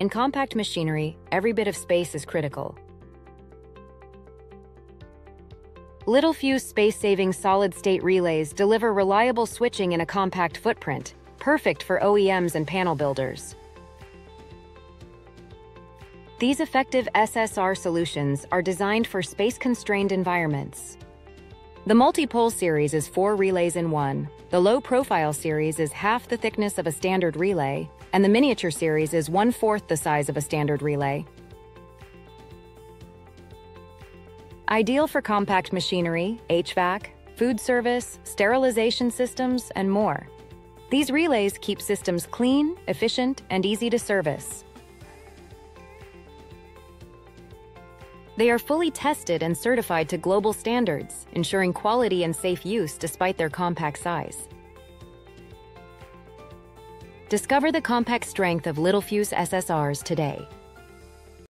In compact machinery, every bit of space is critical. Littelfuse space-saving solid-state relays deliver reliable switching in a compact footprint, perfect for OEMs and panel builders. These effective SSR solutions are designed for space-constrained environments. The multi-pole series is four relays in one, the low-profile series is half the thickness of a standard relay, and the miniature series is one-fourth the size of a standard relay. Ideal for compact machinery, HVAC, food service, sterilization systems, and more. These relays keep systems clean, efficient, and easy to service. They are fully tested and certified to global standards, ensuring quality and safe use despite their compact size. Discover the compact strength of Littelfuse SSRs today.